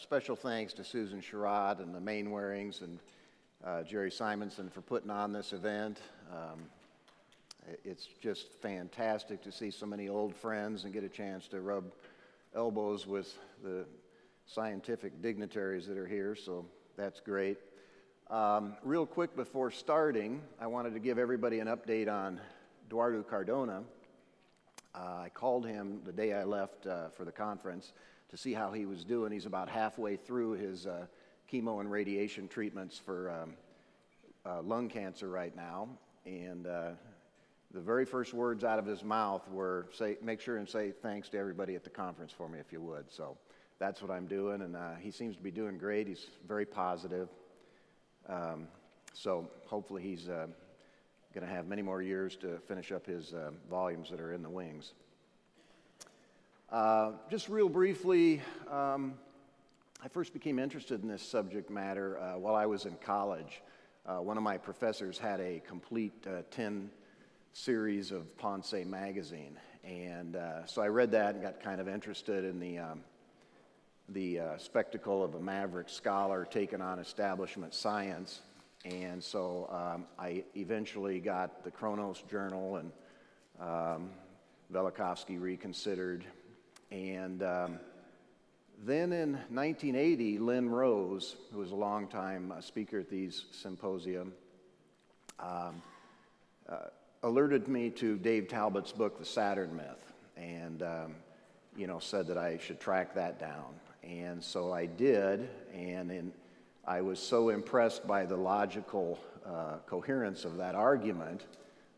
special thanks to Susan Sherrod and the Mainwarings and uh, Jerry Simonson for putting on this event. Um, it's just fantastic to see so many old friends and get a chance to rub elbows with the scientific dignitaries that are here, so that's great. Um, real quick before starting, I wanted to give everybody an update on Eduardo Cardona. Uh, I called him the day I left uh, for the conference to see how he was doing. He's about halfway through his uh, chemo and radiation treatments for um, uh, lung cancer right now. And uh, the very first words out of his mouth were, say, make sure and say thanks to everybody at the conference for me if you would. So that's what I'm doing. And uh, he seems to be doing great. He's very positive. Um, so hopefully he's uh, going to have many more years to finish up his uh, volumes that are in the wings. Uh, just real briefly, um, I first became interested in this subject matter uh, while I was in college. Uh, one of my professors had a complete uh, 10 series of Pensée magazine. And uh, so I read that and got kind of interested in the, um, the spectacle of a maverick scholar taking on establishment science. And so um, I eventually got the Kronos Journal and um, Velikovsky Reconsidered. And um, then in 1980, Lynn Rose, who was a longtime uh, speaker at these symposia, um, uh, alerted me to Dave Talbot's book, The Saturn Myth, and um, you know said that I should track that down. And so I did, and in, I was so impressed by the logical uh, coherence of that argument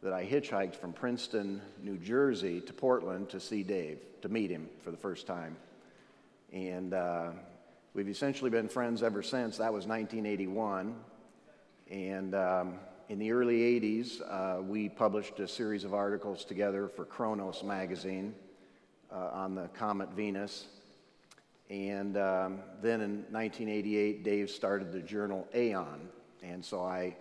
that I hitchhiked from Princeton, New Jersey to Portland to see Dave, to meet him for the first time. And uh, we've essentially been friends ever since. That was 1981. And um, in the early 80s, uh, we published a series of articles together for Kronos magazine uh, on the comet Venus. And um, then in 1988, Dave started the journal Aeon. And so I,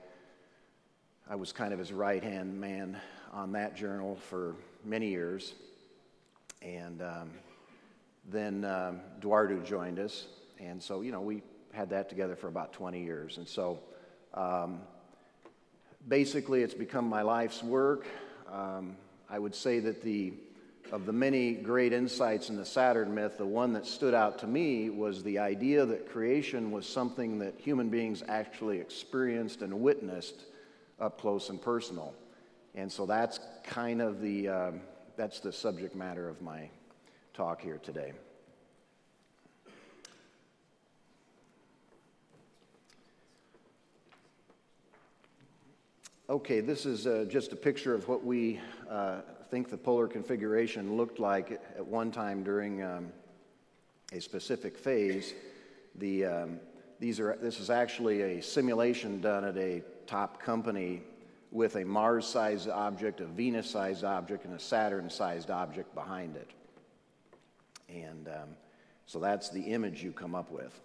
I was kind of his right hand man on that journal for many years. And um, then um, Eduardo joined us. And so, you know, we had that together for about 20 years. And so, um, basically, it's become my life's work. Um, I would say that the of the many great insights in the Saturn myth, the one that stood out to me was the idea that creation was something that human beings actually experienced and witnessed up close and personal. And so that's kind of the, um, that's the subject matter of my talk here today. Okay, this is uh, just a picture of what we uh, think the polar configuration looked like at one time during um, a specific phase. The, um, these are, this is actually a simulation done at a top company with a Mars-sized object, a Venus-sized object, and a Saturn-sized object behind it. And um, so that's the image you come up with.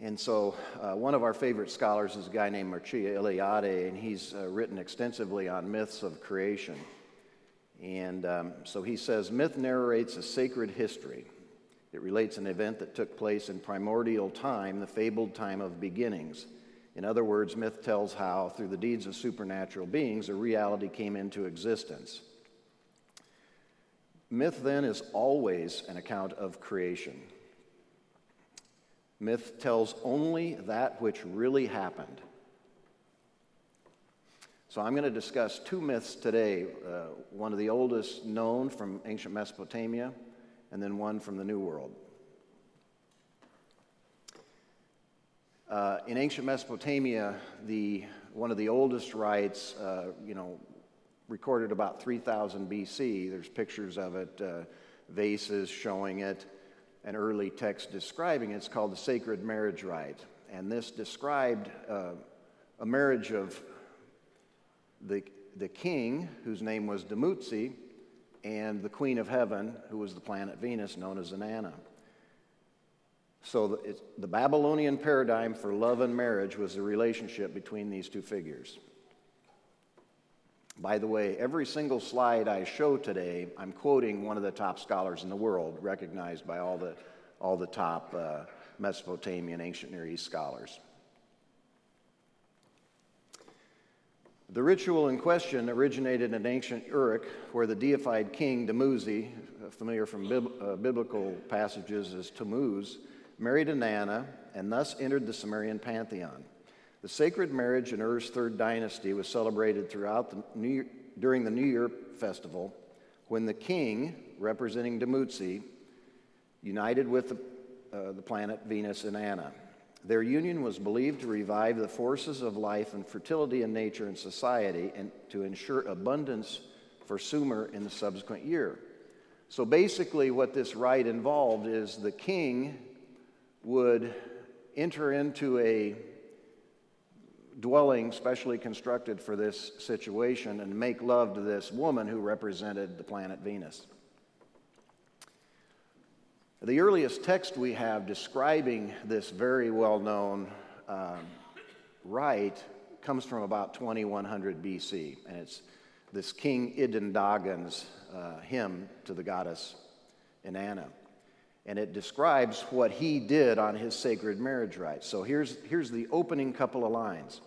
And so, uh, one of our favorite scholars is a guy named Mircea Eliade, and he's uh, written extensively on myths of creation. And um, so he says myth narrates a sacred history. It relates an event that took place in primordial time, the fabled time of beginnings. In other words, myth tells how, through the deeds of supernatural beings, a reality came into existence. Myth, then, is always an account of creation. Myth tells only that which really happened. So I'm going to discuss two myths today uh, one of the oldest known from ancient Mesopotamia, and then one from the New World. Uh, in ancient Mesopotamia, the, one of the oldest rites, uh, you know, recorded about 3000 BC. There's pictures of it, uh, vases showing it an early text describing it. It's called the Sacred Marriage Rite. And this described uh, a marriage of the, the king, whose name was Dumuzi, and the queen of heaven, who was the planet Venus, known as Inanna. So the, the Babylonian paradigm for love and marriage was the relationship between these two figures. By the way, every single slide I show today, I'm quoting one of the top scholars in the world, recognized by all the, all the top uh, Mesopotamian ancient Near East scholars. The ritual in question originated in ancient Uruk, where the deified king Dumuzi, familiar from bib- uh, biblical passages as Tammuz, married Inanna and thus entered the Sumerian pantheon. The sacred marriage in Ur's third dynasty was celebrated throughout the New, during the New Year festival when the king, representing Dumuzi, united with the, uh, the planet Venus Inanna. Their union was believed to revive the forces of life and fertility in nature and society and to ensure abundance for Sumer in the subsequent year. So basically, what this rite involved is the king would enter into a dwelling specially constructed for this situation and make love to this woman who represented the planet Venus. The earliest text we have describing this very well known um, rite comes from about 2100 BC, and it's this King Iddin-Dagan's uh, hymn to the goddess Inanna. And it describes what he did on his sacred marriage rite. So here's, here's the opening couple of lines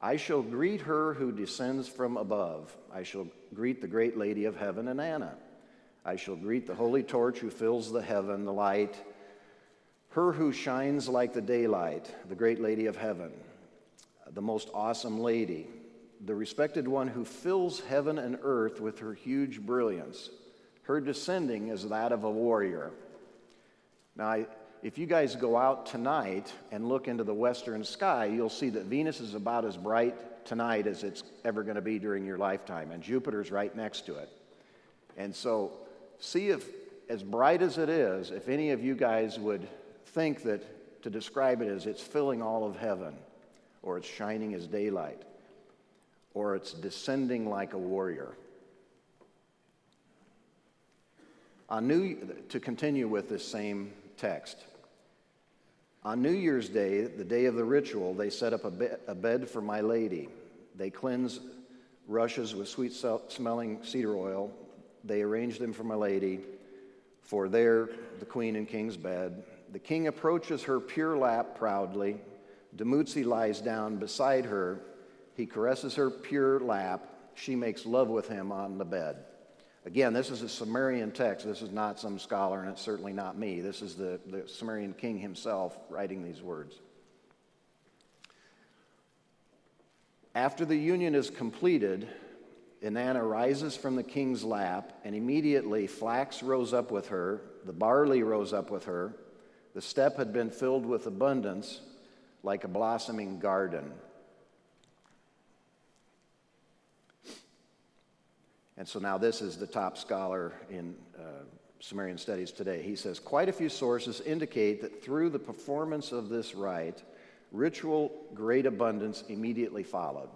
I shall greet her who descends from above. I shall greet the great lady of heaven, Inanna. I shall greet the holy torch who fills the heaven, the light, her who shines like the daylight, the great lady of heaven, the most awesome lady, the respected one who fills heaven and earth with her huge brilliance. Her descending is that of a warrior. Now, I, if you guys go out tonight and look into the western sky, you'll see that Venus is about as bright tonight as it's ever going to be during your lifetime, and Jupiter's right next to it. And so, see if, as bright as it is, if any of you guys would think that to describe it as it's filling all of heaven, or it's shining as daylight, or it's descending like a warrior. On New, to continue with this same text, on New Year's Day, the day of the ritual, they set up a, be- a bed for My Lady. They cleanse rushes with sweet smelling cedar oil. They arrange them for My Lady, for there, the queen and king's bed. The king approaches her pure lap proudly. Dumuzi lies down beside her. He caresses her pure lap. She makes love with him on the bed. Again, this is a Sumerian text. This is not some scholar, and it's certainly not me. This is the, the Sumerian king himself writing these words. After the union is completed, Inanna rises from the king's lap, and immediately flax rose up with her, the barley rose up with her. The steppe had been filled with abundance, like a blossoming garden. And so now this is the top scholar in uh, Sumerian studies today. He says quite a few sources indicate that through the performance of this rite, ritual great abundance immediately followed.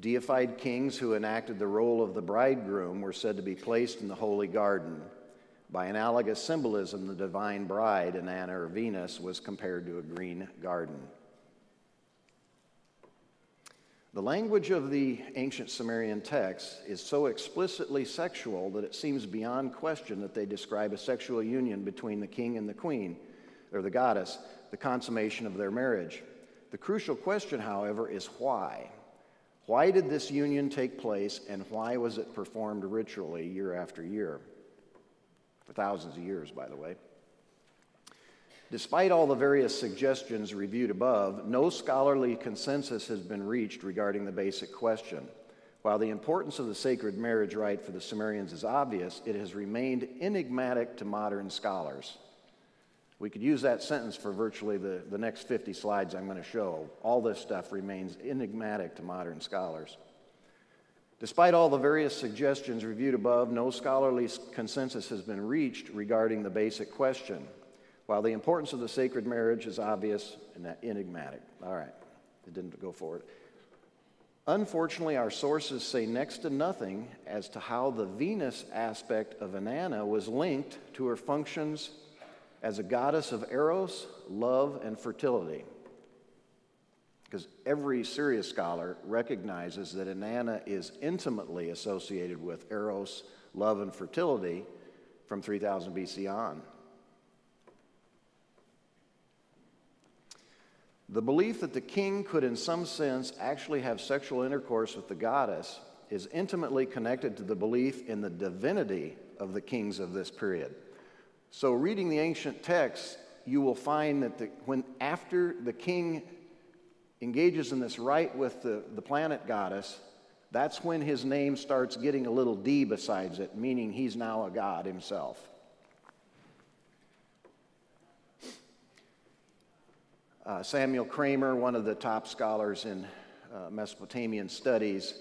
Deified kings who enacted the role of the bridegroom were said to be placed in the holy garden by analogous symbolism, the divine bride, Inanna or Venus, was compared to a green garden. The language of the ancient Sumerian texts is so explicitly sexual that it seems beyond question that they describe a sexual union between the king and the queen, or the goddess, the consummation of their marriage. The crucial question, however, is why? Why did this union take place and why was it performed ritually year after year? for thousands of years, by the way. Despite all the various suggestions reviewed above, no scholarly consensus has been reached regarding the basic question. While the importance of the sacred marriage rite for the Sumerians is obvious, it has remained enigmatic to modern scholars. We could use that sentence for virtually the, the next 50 slides I'm going to show. All this stuff remains enigmatic to modern scholars. Despite all the various suggestions reviewed above, no scholarly consensus has been reached regarding the basic question. While the importance of the sacred marriage is obvious and enigmatic. All right, it didn't go forward. Unfortunately, our sources say next to nothing as to how the Venus aspect of Inanna was linked to her functions as a goddess of eros, love, and fertility. Because every serious scholar recognizes that Inanna is intimately associated with eros, love, and fertility from 3000 BC on. The belief that the king could, in some sense, actually have sexual intercourse with the goddess is intimately connected to the belief in the divinity of the kings of this period. So, reading the ancient texts, you will find that the, when after the king engages in this rite with the, the planet goddess, that's when his name starts getting a little d besides it, meaning he's now a god himself. Uh, Samuel Kramer, one of the top scholars in uh, Mesopotamian studies,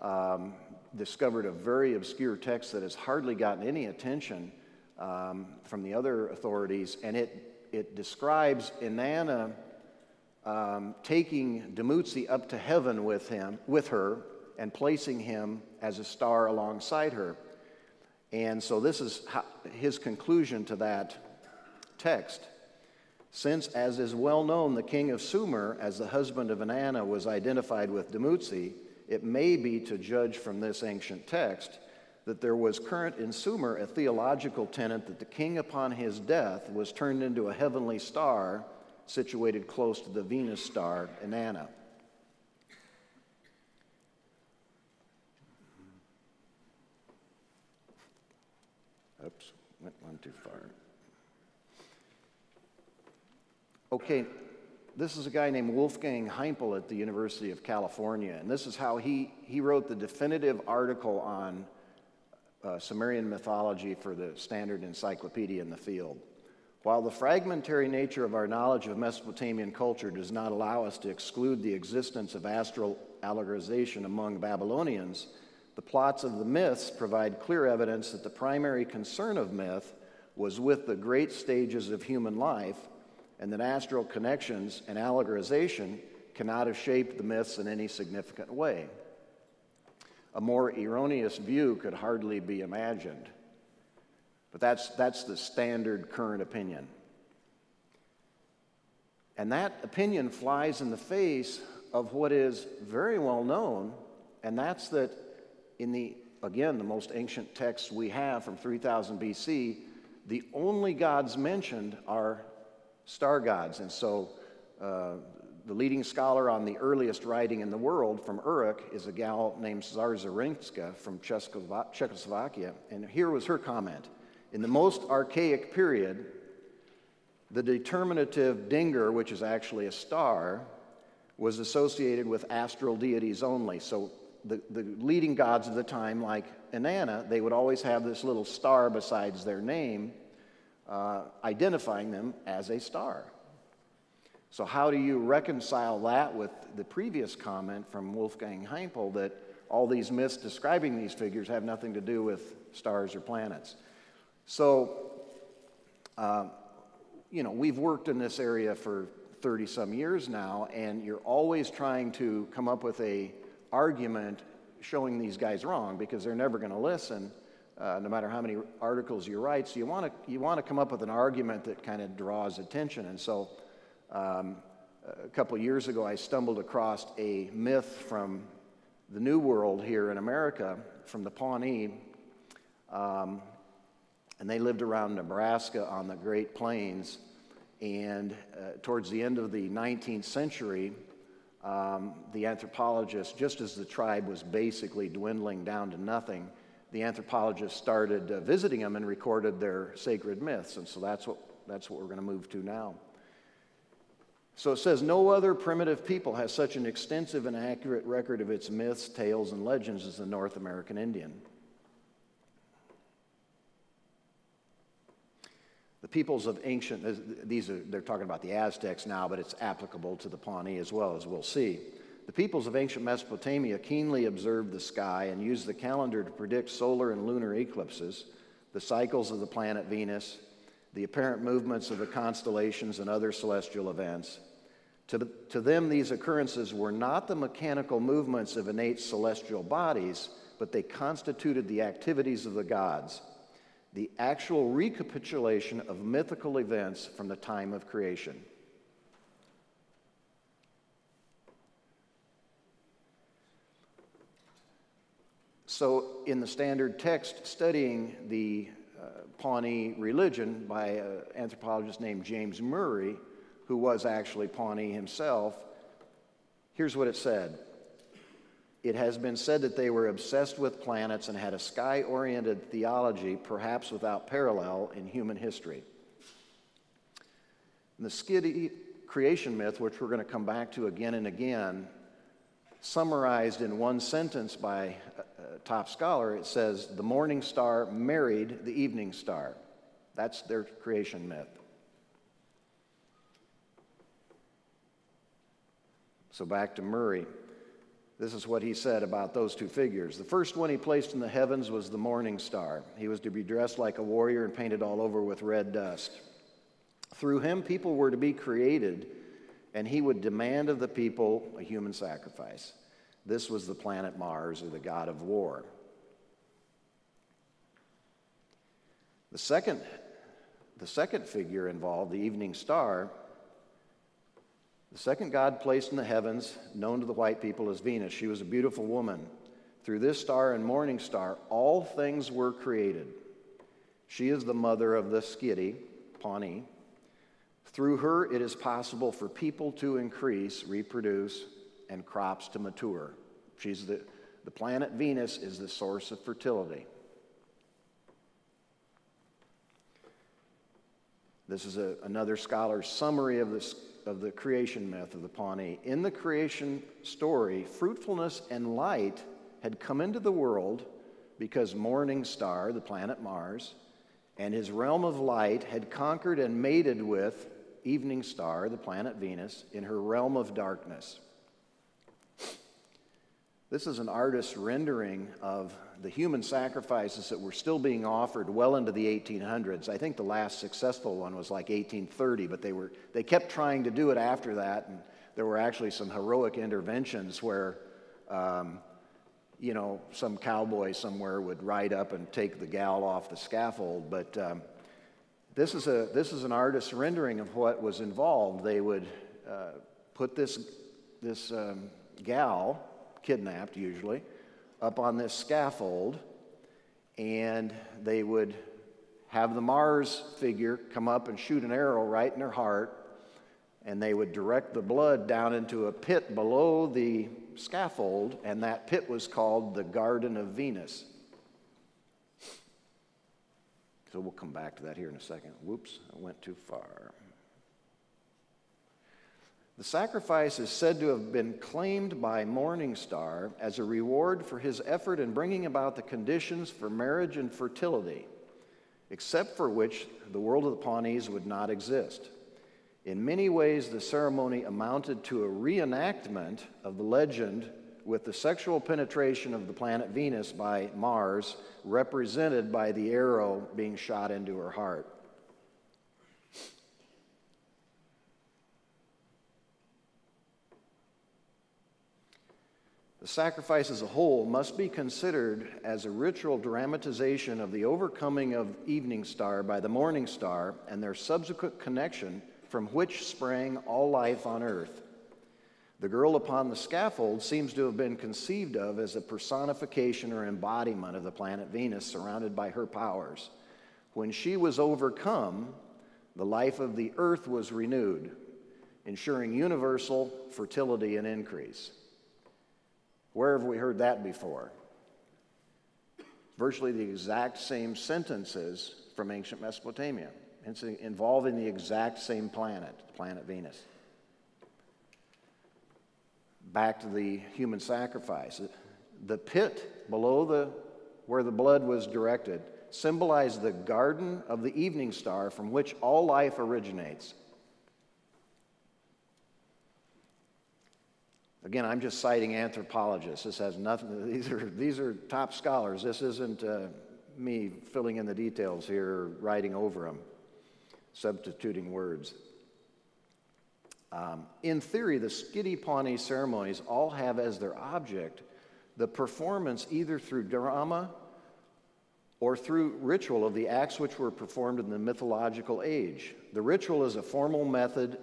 um, discovered a very obscure text that has hardly gotten any attention um, from the other authorities, and it, it describes Inanna um, taking Dumuzi up to heaven with him, with her, and placing him as a star alongside her. And so this is his conclusion to that text. Since, as is well known, the king of Sumer, as the husband of Inanna, was identified with Dumuzi, it may be to judge from this ancient text that there was current in Sumer a theological tenet that the king upon his death was turned into a heavenly star situated close to the Venus star Inanna. Oops, went one too far. Okay, this is a guy named Wolfgang Heimpel at the University of California, and this is how he, he wrote the definitive article on uh, Sumerian mythology for the standard encyclopedia in the field. While the fragmentary nature of our knowledge of Mesopotamian culture does not allow us to exclude the existence of astral allegorization among Babylonians, the plots of the myths provide clear evidence that the primary concern of myth was with the great stages of human life and that astral connections and allegorization cannot have shaped the myths in any significant way. A more erroneous view could hardly be imagined. But that's, that's the standard current opinion. And that opinion flies in the face of what is very well known, and that's that in the, again, the most ancient texts we have from 3000 BC, the only gods mentioned are star gods. And so uh, the leading scholar on the earliest writing in the world from Uruk is a gal named Szarzynska from Czechoslovakia. And here was her comment. In the most archaic period, the determinative dingir, which is actually a star, was associated with astral deities only. So the, the leading gods of the time, like Inanna, they would always have this little star besides their name uh, identifying them as a star. So, how do you reconcile that with the previous comment from Wolfgang Heimpel that all these myths describing these figures have nothing to do with stars or planets? So, uh, you know, we've worked in this area for 30 some years now, and you're always trying to come up with a argument showing these guys wrong because they're never going to listen uh, no matter how many articles you write. So you want to you want to come up with an argument that kind of draws attention. And so, um, a couple years ago, I stumbled across a myth from the New World here in America, from the Pawnee, um, and they lived around Nebraska on the Great Plains. And uh, towards the end of the 19th century, um, the anthropologists, just as the tribe was basically dwindling down to nothing, the anthropologists started uh, visiting them and recorded their sacred myths. And so that's what, that's what we're going to move to now. So it says, No other primitive people has such an extensive and accurate record of its myths, tales, and legends as the North American Indian. The peoples of ancient, these are, they're talking about the Aztecs now, but it's applicable to the Pawnee as well, as we'll see. The peoples of ancient Mesopotamia keenly observed the sky and used the calendar to predict solar and lunar eclipses, the cycles of the planet Venus, the apparent movements of the constellations and other celestial events. To, to them, these occurrences were not the mechanical movements of innate celestial bodies, but they constituted the activities of the gods. the actual recapitulation of mythical events from the time of creation. So, in the standard text studying the uh, Pawnee religion by an anthropologist named James Murie, who was actually Pawnee himself, here's what it said It has been said that they were obsessed with planets and had a sky oriented theology, perhaps without parallel in human history. And the Skidi creation myth, which we're going to come back to again and again, summarized in one sentence by a top scholar, it says, The morning star married the evening star. That's their creation myth. So back to Murie. This is what he said about those two figures. The first one he placed in the heavens was the morning star. He was to be dressed like a warrior and painted all over with red dust. Through him, people were to be created, and he would demand of the people a human sacrifice. This was the planet Mars, or the god of war. The second, the second figure involved, the evening star, the second god placed in the heavens, known to the white people as Venus. She was a beautiful woman. Through this star and morning star, all things were created. She is the mother of the Skidi, Pawnee. Through her, it is possible for people to increase, reproduce, and crops to mature. She's the, the planet Venus is the source of fertility. This is a, another scholar's summary of, this, of the creation myth of the Pawnee. In the creation story, fruitfulness and light had come into the world because Morning Star, the planet Mars, and his realm of light had conquered and mated with Evening Star, the planet Venus, in her realm of darkness. This is an artist's rendering of the human sacrifices that were still being offered well into the 1800s. I think the last successful one was like 1830, but they, were, they kept trying to do it after that, and there were actually some heroic interventions where, um, you know, some cowboy somewhere would ride up and take the gal off the scaffold. But um, this, is a, this is an artist's rendering of what was involved. They would uh, put this, this um, gal, kidnapped usually, up on this scaffold, and they would have the Mars figure come up and shoot an arrow right in her heart, and they would direct the blood down into a pit below the scaffold, and that pit was called the Garden of Venus. So we'll come back to that here in a second. Whoops, I went too far. The sacrifice is said to have been claimed by Morning Star as a reward for his effort in bringing about the conditions for marriage and fertility, except for which the world of the Pawnees would not exist. In many ways, the ceremony amounted to a reenactment of the legend with the sexual penetration of the planet Venus by Mars, represented by the arrow being shot into her heart. The sacrifice as a whole must be considered as a ritual dramatization of the overcoming of Evening Star by the Morning Star and their subsequent connection from which sprang all life on earth. The girl upon the scaffold seems to have been conceived of as a personification or embodiment of the planet Venus surrounded by her powers. When she was overcome, the life of the earth was renewed, ensuring universal fertility and increase. Where have we heard that before? Virtually the exact same sentences from ancient Mesopotamia, involving the exact same planet, the planet Venus. Back to the human sacrifice. The pit below the, where the blood was directed symbolized the garden of the evening star from which all life originates. Again, I'm just citing anthropologists. This has nothing, these are, these are top scholars. This isn't uh, me filling in the details here, writing over them, substituting words. Um, in theory, the Skidi Pawnee ceremonies all have as their object the performance either through drama or through ritual of the acts which were performed in the mythological age. The ritual is a formal method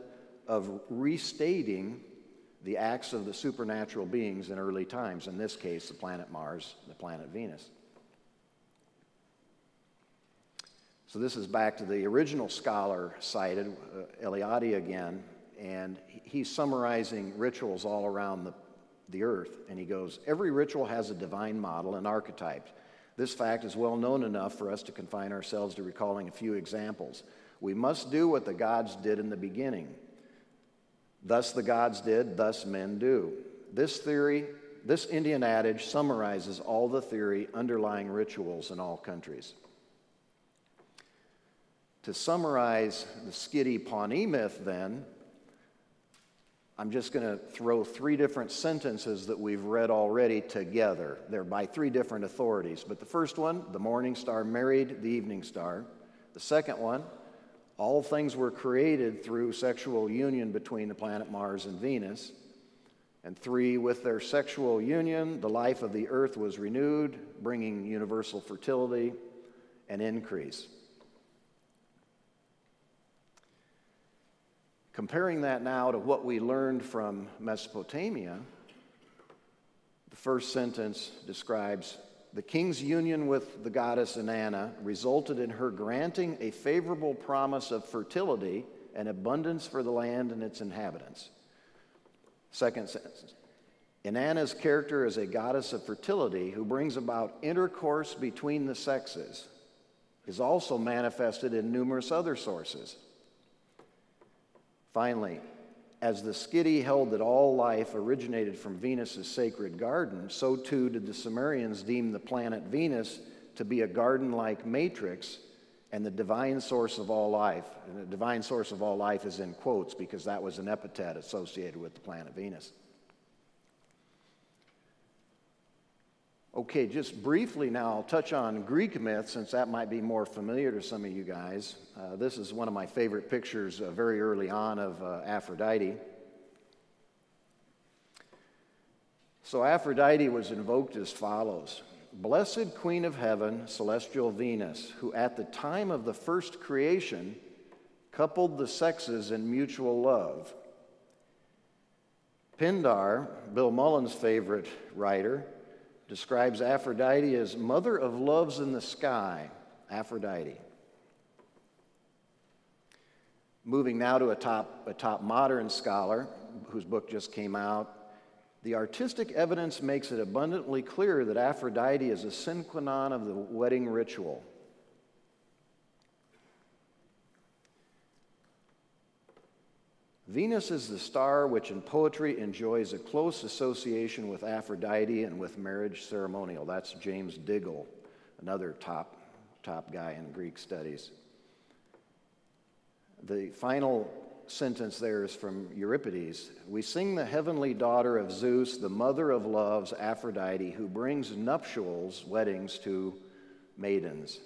of restating the acts of the supernatural beings in early times, in this case, the planet Mars, the planet Venus. So, this is back to the original scholar cited, uh, Eliade again, and he's summarizing rituals all around the, the earth. And he goes, Every ritual has a divine model and archetype. This fact is well known enough for us to confine ourselves to recalling a few examples. We must do what the gods did in the beginning. Thus the gods did, thus men do. This theory, this Indian adage summarizes all the theory underlying rituals in all countries. To summarize the Skidi Pawnee myth, then, I'm just going to throw three different sentences that we've read already together. They're by three different authorities. But the first one, the morning star married the evening star. The second one, all things were created through sexual union between the planet Mars and Venus. And three, with their sexual union, the life of the earth was renewed, bringing universal fertility and increase. Comparing that now to what we learned from Mesopotamia, the first sentence describes the king's union with the goddess Inanna resulted in her granting a favorable promise of fertility and abundance for the land and its inhabitants. Second sentence Inanna's character is a goddess of fertility who brings about intercourse between the sexes, is also manifested in numerous other sources. Finally, as the Skidi held that all life originated from Venus's sacred garden, so too did the Sumerians deem the planet Venus to be a garden like matrix and the divine source of all life. And the divine source of all life is in quotes because that was an epithet associated with the planet Venus. Okay, just briefly now, I'll touch on Greek myth since that might be more familiar to some of you guys. Uh, this is one of my favorite pictures uh, very early on of uh, Aphrodite. So, Aphrodite was invoked as follows Blessed Queen of Heaven, celestial Venus, who at the time of the first creation coupled the sexes in mutual love. Pindar, Bill Mullen's favorite writer, describes Aphrodite as mother of loves in the sky, Aphrodite. Moving now to a top, a top modern scholar whose book just came out, the artistic evidence makes it abundantly clear that Aphrodite is a sine qua non of the wedding ritual. Venus is the star which in poetry enjoys a close association with Aphrodite and with marriage ceremonial. That's James Diggle, another top, top guy in Greek studies. The final sentence there is from Euripides. We sing the heavenly daughter of Zeus, the mother of loves, Aphrodite, who brings nuptials, weddings to maidens.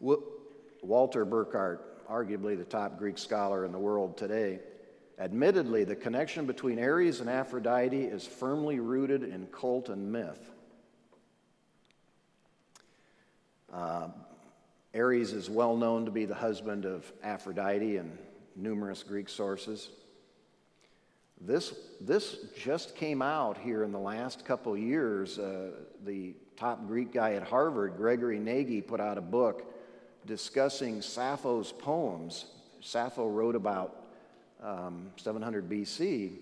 Walter Burkert arguably the top Greek scholar in the world today. Admittedly, the connection between Ares and Aphrodite is firmly rooted in cult and myth. Uh, Ares is well known to be the husband of Aphrodite in numerous Greek sources. This, this just came out here in the last couple years. Uh, the top Greek guy at Harvard, Gregory Nagy, put out a book discussing Sappho's poems. Sappho wrote about um, 700 BC.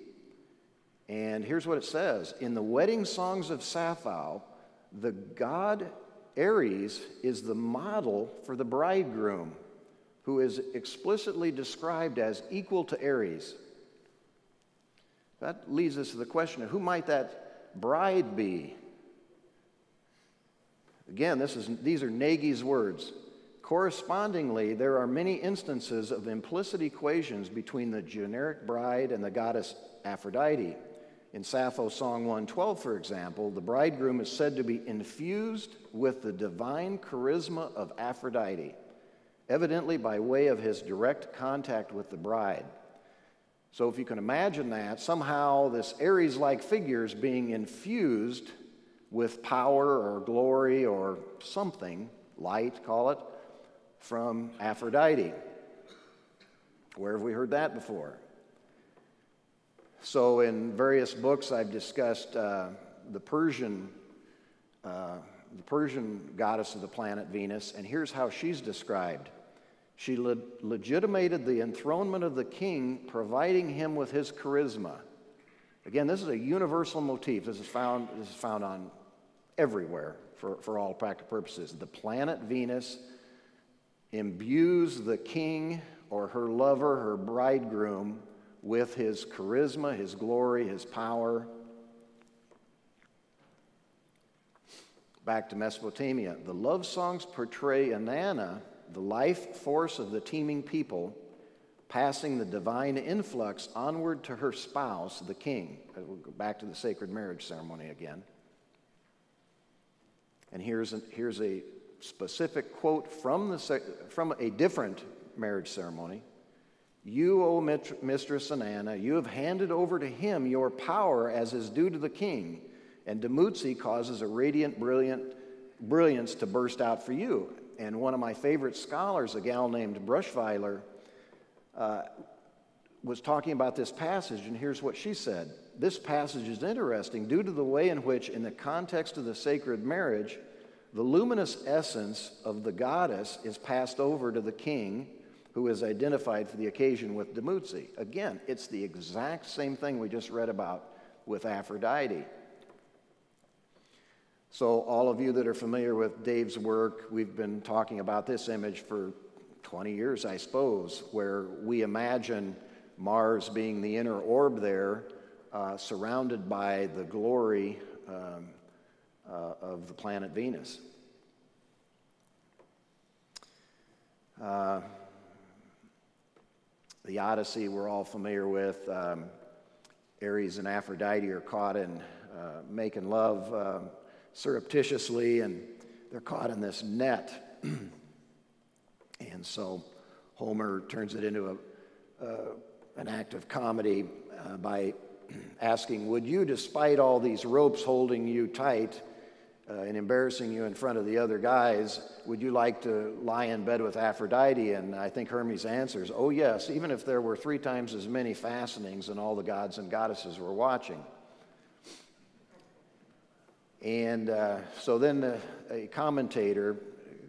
And here's what it says In the wedding songs of Sappho, the god Ares is the model for the bridegroom, who is explicitly described as equal to Ares. That leads us to the question of who might that bride be? Again, this is, these are Nagy's words. Correspondingly, there are many instances of implicit equations between the generic bride and the goddess Aphrodite. In Sappho Song 112, for example, the bridegroom is said to be infused with the divine charisma of Aphrodite, evidently by way of his direct contact with the bride. So, if you can imagine that, somehow this Ares like figure is being infused with power or glory or something, light, call it, from Aphrodite. Where have we heard that before? So, in various books, I've discussed uh, the Persian, uh, the Persian goddess of the planet Venus, and here's how she's described. She le- legitimated the enthronement of the king, providing him with his charisma. Again, this is a universal motif. This is found, this is found on everywhere for, for all practical purposes. The planet Venus imbues the king or her lover, her bridegroom, with his charisma, his glory, his power. Back to Mesopotamia. The love songs portray Inanna, the life force of the teeming people, passing the divine influx onward to her spouse, the king. Uh, we'll go back to the sacred marriage ceremony again. And here's a, here's a specific quote from, the, from a different marriage ceremony. You, O Mistress Inanna, you have handed over to him your power as is due to the king, and Dumuzi causes a radiant brilliant, brilliance to burst out for you. And one of my favorite scholars, a gal named Bruschweiler, uh, was talking about this passage, and here's what she said. This passage is interesting due to the way in which, in the context of the sacred marriage, the luminous essence of the goddess is passed over to the king who is identified for the occasion with Dumuzi. Again, it's the exact same thing we just read about with Aphrodite. So, all of you that are familiar with Dave's work, we've been talking about this image for 20 years, I suppose, where we imagine Mars being the inner orb there, uh, surrounded by the glory um, uh, of the planet Venus. Uh, the Odyssey, we're all familiar with. Um, Ares and Aphrodite are caught in uh, making love uh, surreptitiously, and they're caught in this net. and so Homer turns it into a, uh, an act of comedy uh, by asking, Would you, despite all these ropes holding you tight uh, and embarrassing you in front of the other guys, would you like to lie in bed with Aphrodite? And I think Hermes answers, Oh, yes, even if there were three times as many fastenings and all the gods and goddesses were watching. And uh, so then a commentator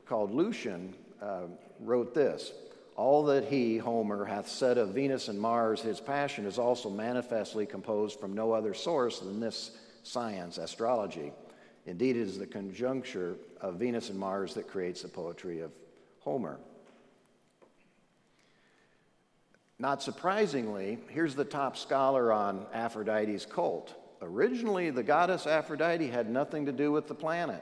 called Lucian uh, wrote this All that he, Homer, hath said of Venus and Mars, his passion, is also manifestly composed from no other source than this science, astrology. Indeed, it is the conjuncture of Venus and Mars that creates the poetry of Homer. Not surprisingly, here's the top scholar on Aphrodite's cult. Originally, the goddess Aphrodite had nothing to do with the planet.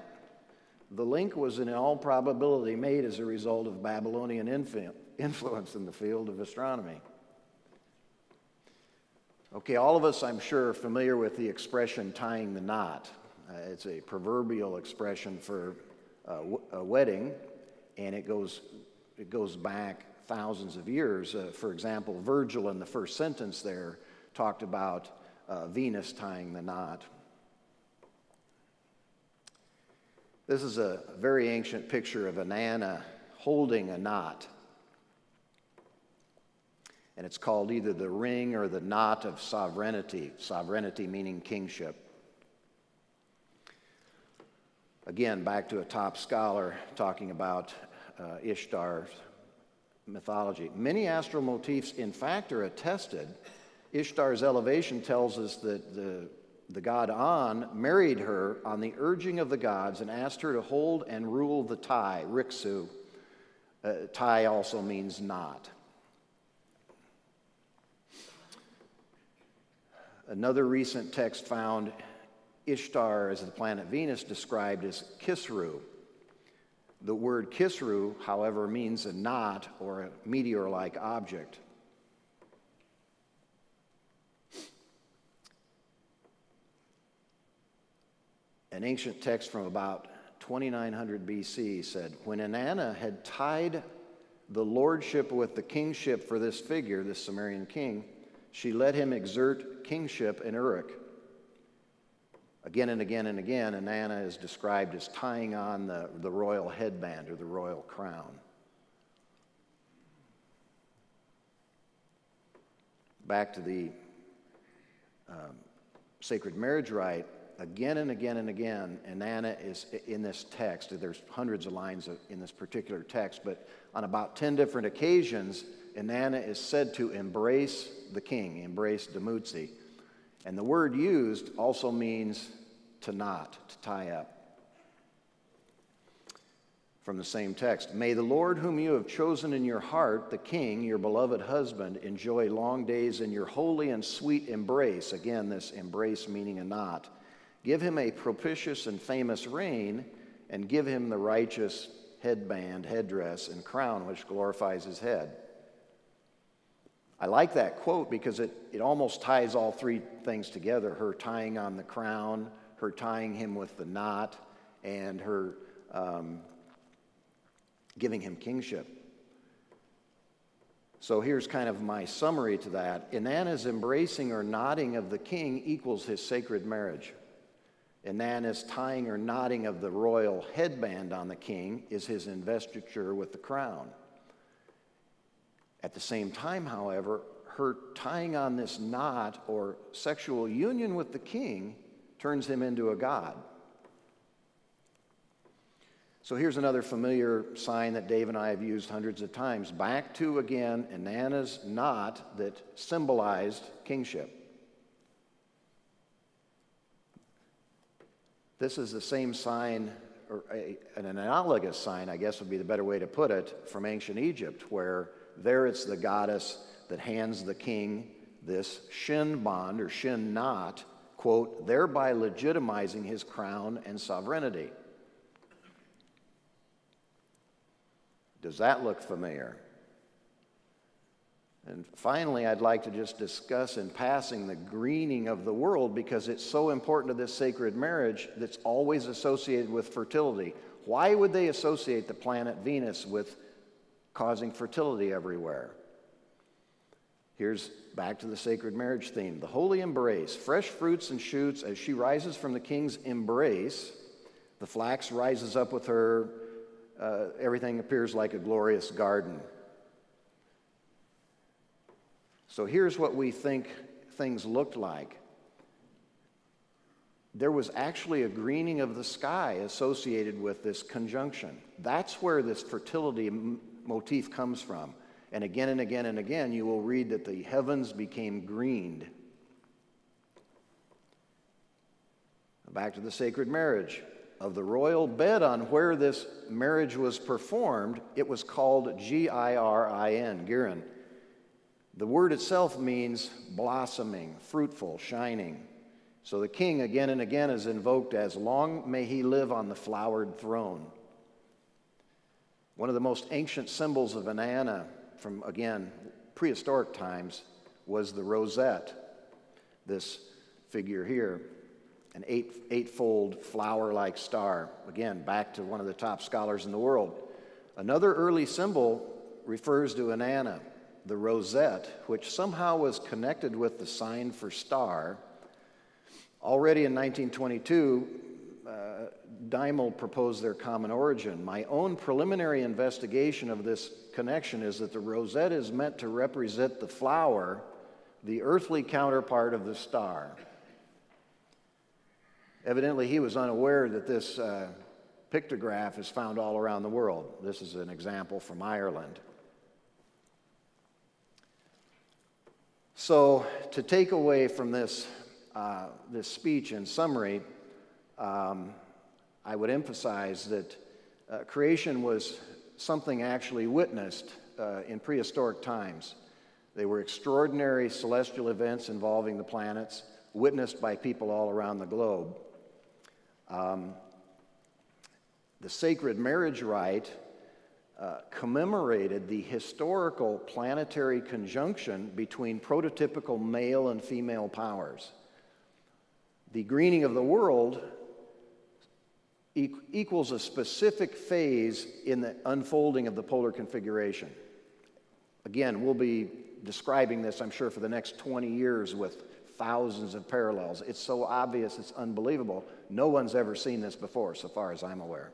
The link was, in all probability, made as a result of Babylonian influence in the field of astronomy. Okay, all of us, I'm sure, are familiar with the expression tying the knot. Uh, it's a proverbial expression for a wedding, and it goes, it goes back thousands of years. Uh, for example, Virgil in the first sentence there talked about uh, Venus tying the knot. This is a very ancient picture of Inanna holding a knot. And it's called either the ring or the knot of sovereignty, sovereignty meaning kingship. Again, back to a top scholar talking about uh, Ishtar's mythology. Many astral motifs, in fact, are attested Ishtar's elevation tells us that the, the god An married her on the urging of the gods and asked her to hold and rule the Tai, Riksu. Uh, tai also means knot. Another recent text found Ishtar as the planet Venus described as Kisru. The word Kisru, however, means a knot or a meteor like object. An ancient text from about 2900 BC said, When Inanna had tied the lordship with the kingship for this figure, this Sumerian king, she let him exert kingship in Uruk. Again and again and again, Inanna is described as tying on the, the royal headband or the royal crown. Back to the um, sacred marriage rite, again and again and again, Inanna is in this text. There's hundreds of lines in this particular text, but on about 10 different occasions, Inanna is said to embrace the king, embrace Dumuzi. And the word used also means to knot, to tie up. From the same text May the Lord, whom you have chosen in your heart, the king, your beloved husband, enjoy long days in your holy and sweet embrace. Again, this embrace meaning a knot. Give him a propitious and famous reign, and give him the righteous headband, headdress, and crown which glorifies his head. I like that quote because it, it almost ties all three things together her tying on the crown, her tying him with the knot, and her um, giving him kingship. So here's kind of my summary to that. Inanna's embracing or knotting of the king equals his sacred marriage. Inanna's tying or knotting of the royal headband on the king is his investiture with the crown. At the same time, however, her tying on this knot or sexual union with the king turns him into a god. So here's another familiar sign that Dave and I have used hundreds of times. Back to again Inanna's knot that symbolized kingship. This is the same sign or a, an analogous sign, I guess would be the better way to put it, from ancient Egypt, where there it's the goddess that hands the king this shen bond or shen knot, quote, thereby legitimizing his crown and sovereignty. Does that look familiar? And finally, I'd like to just discuss in passing the greening of the world because it's so important to this sacred marriage that's always associated with fertility. Why would they associate the planet Venus with causing fertility everywhere? Here's back to the sacred marriage theme the holy embrace, fresh fruits and shoots as she rises from the king's embrace. The flax rises up with her. Uh, everything appears like a glorious garden. So here's what we think things looked like. There was actually a greening of the sky associated with this conjunction. That's where this fertility motif comes from. And again and again and again, you will read that the heavens became greened. Back to the sacred marriage. Of the royal bed on where this marriage was performed, it was called G I R I N, Girin. The word itself means blossoming, fruitful, shining. So the king again and again is invoked as long may he live on the flowered throne. One of the most ancient symbols of Inanna from, again, prehistoric times was the rosette, this figure here, an eight, eightfold flower like star. Again, back to one of the top scholars in the world. Another early symbol refers to Inanna the rosette, which somehow was connected with the sign for star. Already in 1922, uh, Deimel proposed their common origin. My own preliminary investigation of this connection is that the rosette is meant to represent the flower, the earthly counterpart of the star. Evidently, he was unaware that this uh, pictograph is found all around the world. This is an example from Ireland. So, to take away from this, uh, this speech in summary, um, I would emphasize that uh, creation was something actually witnessed uh, in prehistoric times. They were extraordinary celestial events involving the planets, witnessed by people all around the globe. Um, the sacred marriage rite uh, commemorated the historical planetary conjunction between prototypical male and female powers. The greening of the world equals a specific phase in the unfolding of the polar configuration. Again, we'll be describing this, I'm sure, for the next 20 years with thousands of parallels. It's so obvious, it's unbelievable. No one's ever seen this before, so far as I'm aware.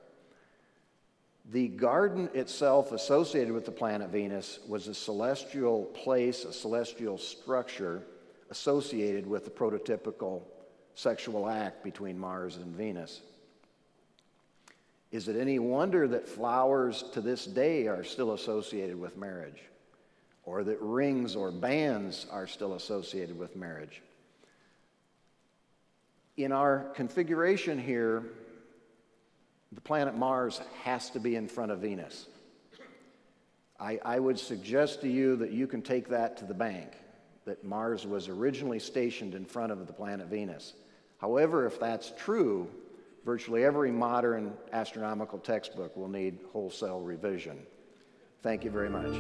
The garden itself, associated with the planet Venus, was a celestial place, a celestial structure associated with the prototypical sexual act between Mars and Venus. Is it any wonder that flowers to this day are still associated with marriage? Or that rings or bands are still associated with marriage? In our configuration here, the planet Mars has to be in front of Venus. I, I, would suggest to you that you can take that to the bank, that Mars was originally stationed in front of the planet Venus. However, if that's true, virtually every modern astronomical textbook will need wholesale revision. Thank you very much.